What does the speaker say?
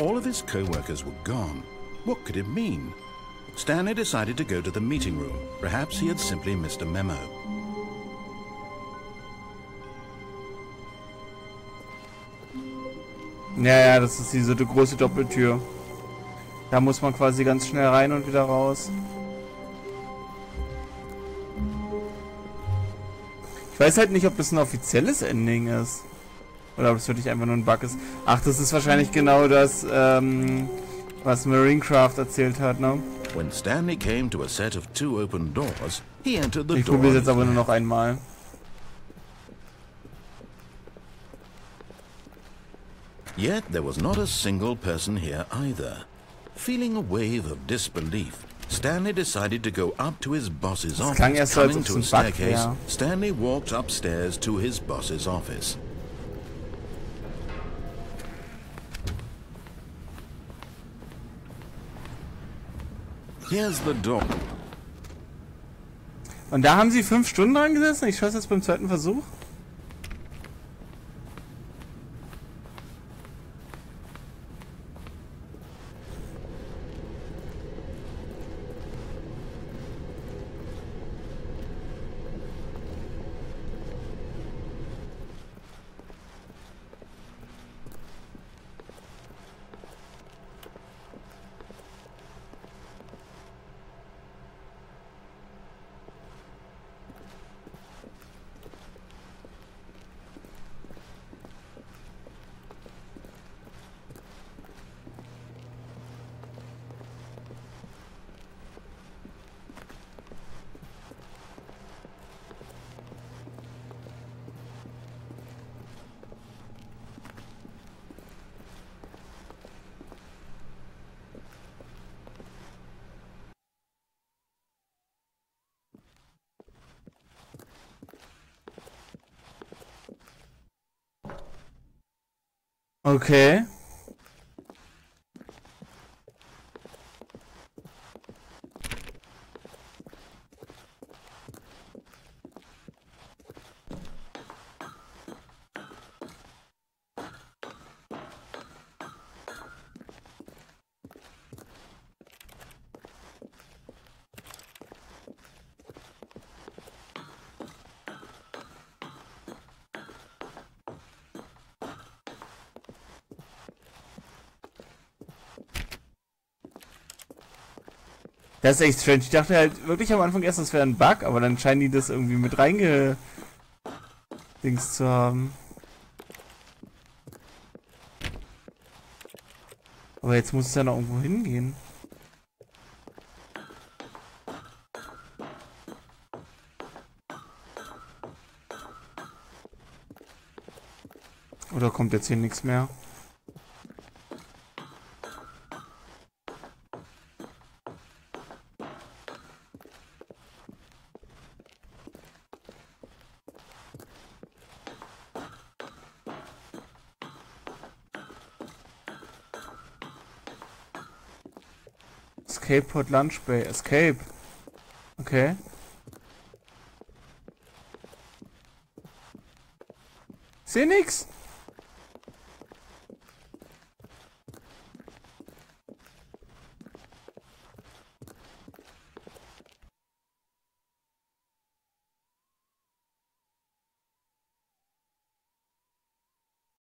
All of his co-workers were gone. What could it mean? Stanley decided to go to the meeting room. Perhaps he had simply missed a memo. Ja, ja, das ist diese große Doppeltür. Da muss man quasi ganz schnell rein und wieder raus. Ich weiß halt nicht, ob das ein offizielles Ending ist. Oder ob es wirklich einfach nur ein Bug ist. Ach, das ist wahrscheinlich genau das, ähm, was Marinecraft erzählt hat, ne? When Stanley came to a set of two open doors, he entered the Ich probiere on jetzt aber nur noch einmal. Yet there was not a single person here either. Feeling a wave of disbelief, Stanley decided to go up to his boss's Das office. Coming to a es staircase. Stanley walked upstairs to his boss's office. Here's the door. Und da haben sie fünf Stunden dran gesessen? Ich schaue es jetzt beim zweiten Versuch. Okay. Das ist echt strange. Ich dachte halt wirklich am Anfang erst, das wäre ein Bug, aber dann scheinen die das irgendwie mit reinge... Dings zu haben. Aber jetzt muss es ja noch irgendwo hingehen. Oder kommt jetzt hier nichts mehr? Escape Pod Lunch Bay. Escape. Okay. Seh nix.